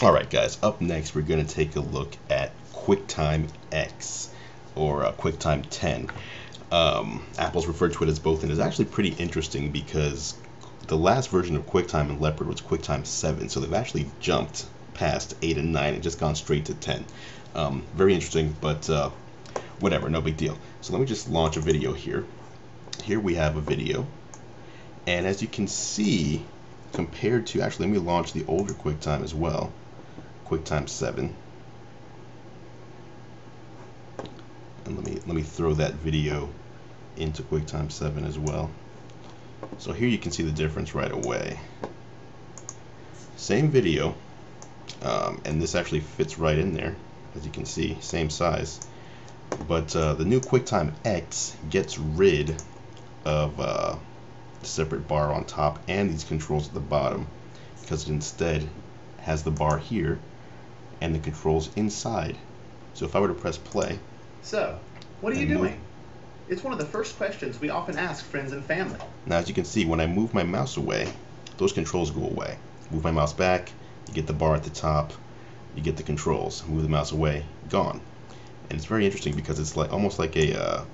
Alright guys, up next we're going to take a look at QuickTime X or uh, QuickTime 10. Um, Apple's referred to it as both and it's actually pretty interesting because the last version of QuickTime and Leopard was QuickTime 7 so they've actually jumped past 8 and 9 and just gone straight to 10. Um, very interesting but uh, whatever, no big deal. So let me just launch a video here. Here we have a video and as you can see compared to actually let me launch the older QuickTime as well QuickTime 7. And let me let me throw that video into QuickTime 7 as well. So here you can see the difference right away. Same video, um, and this actually fits right in there, as you can see, same size. But uh, the new QuickTime X gets rid of uh, the separate bar on top and these controls at the bottom because it instead has the bar here and the controls inside. So if I were to press play. So, what are you doing? Move, it's one of the first questions we often ask friends and family. Now as you can see, when I move my mouse away, those controls go away. Move my mouse back, you get the bar at the top, you get the controls. Move the mouse away, gone. And it's very interesting because it's like almost like a uh,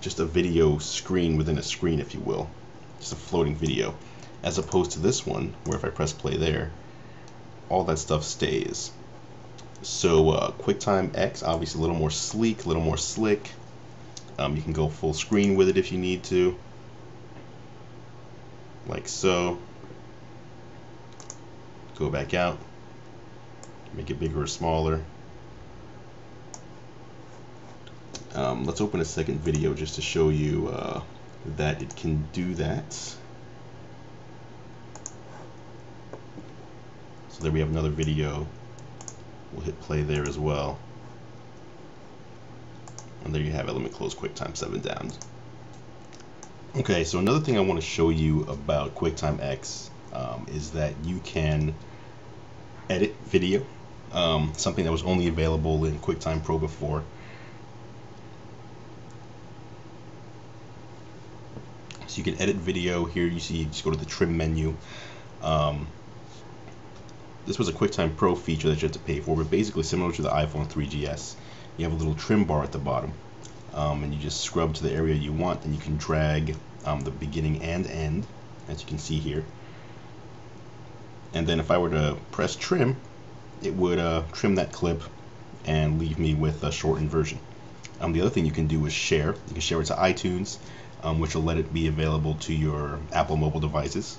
just a video screen within a screen, if you will. Just a floating video. As opposed to this one, where if I press play there, all that stuff stays. So uh, QuickTime X, obviously a little more sleek, a little more slick. Um, you can go full screen with it if you need to, like so. Go back out, make it bigger or smaller. Um, let's open a second video just to show you uh, that it can do that. There we have another video. We'll hit play there as well. And there you have it. Let me close QuickTime 7 down. Okay, so another thing I want to show you about QuickTime X um, is that you can edit video, um, something that was only available in QuickTime Pro before. So you can edit video here. You see, you just go to the trim menu. Um, this was a QuickTime Pro feature that you had to pay for, but basically similar to the iPhone 3GS. You have a little trim bar at the bottom, um, and you just scrub to the area you want, and you can drag um, the beginning and end, as you can see here. And then if I were to press trim, it would uh, trim that clip and leave me with a shortened version. Um, the other thing you can do is share. You can share it to iTunes, um, which will let it be available to your Apple mobile devices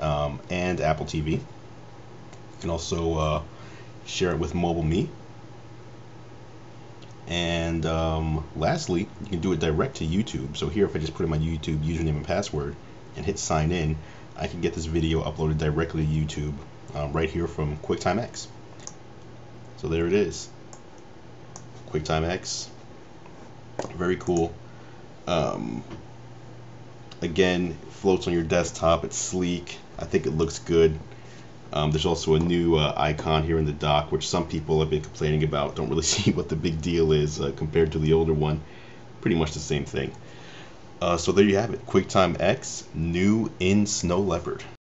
um, and Apple TV. You can also uh, share it with MobileMe. And um, lastly, you can do it direct to YouTube. So here, if I just put in my YouTube username and password and hit sign in, I can get this video uploaded directly to YouTube um, right here from QuickTime X. So there it is. QuickTime X. Very cool. Um, again, floats on your desktop. It's sleek. I think it looks good. Um, there's also a new uh, icon here in the dock, which some people have been complaining about. Don't really see what the big deal is uh, compared to the older one. Pretty much the same thing. Uh, so there you have it. QuickTime X, new in Snow Leopard.